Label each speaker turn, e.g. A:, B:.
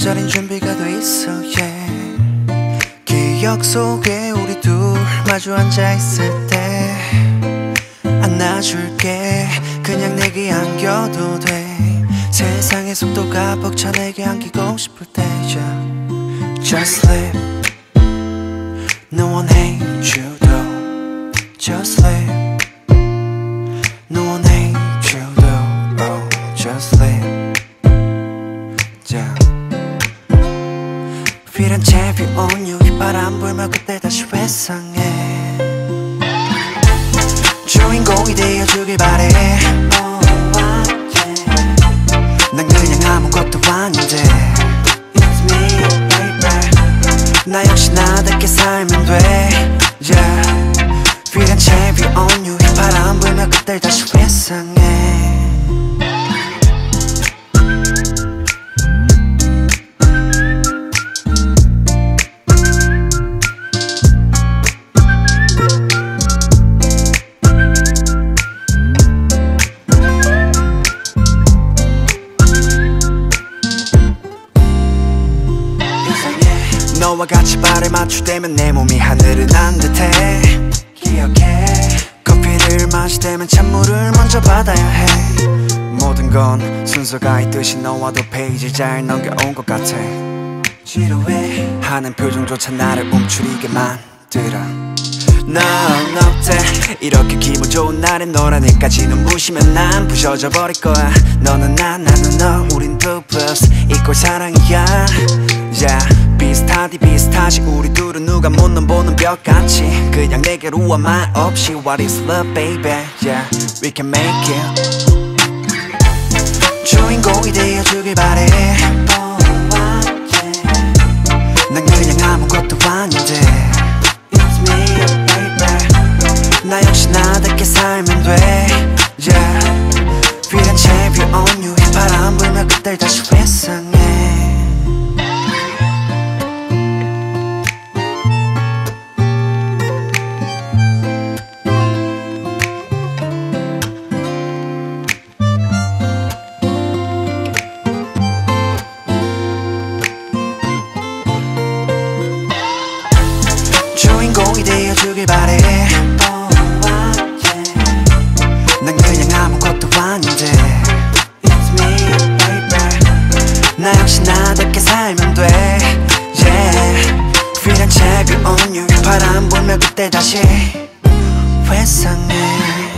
A: 자린 준비가 돼 있어 yeah. 기억 속에 우리 둘 마주 앉아 있을 때 안아줄게. 그냥 내게 안겨도 돼. 세상의 속도가 벅차 내게 안기고 싶을 때 yeah. Just sleep No one hate you though. Just sleep Feel 채 비 온 유이 바람 불며 그때 다시 회상해. 주인공이 되어주길 바래. 난 그냥 아무것도 아닌데. 나 역시 나답게 살면 돼. Yeah. Feel 채 비 온 유이 바람 불며 그때 다시 회상해 너와 같이 발을 맞추되면 내 몸이 하늘을 난 듯해. 기억해. 커피를 마시되면 찬물을 먼저 받아야 해. 모든 건 순서가 있듯이 너와도 페이지 잘 넘겨온 것 같아. 지루해. 하는 표정조차 나를 움츠리게 만들어. 넌 어때? 이렇게 기분 좋은 날에 노란해까지 눈부시면 난 부셔져 버릴 거야. 너는 나 나는 너 우린 two plus 이꼴 사랑이야. yeah. 비슷하디 비슷하지. 우리 둘은 누가 못넘 보는 벽같이. 그냥 내게로 와말 없이. What is love baby? Yeah we can make it. 주인공이 되어주길 바래. 난 그냥 아무것도 아닌데. 나 역시 나답게 살면 돼. Yeah 채 비온 유의 바람 불며 그댈 다시 나 역시 나답게 살면 돼. Yeah. 비란 채비 온유 바람 불며 그때 다시 회상해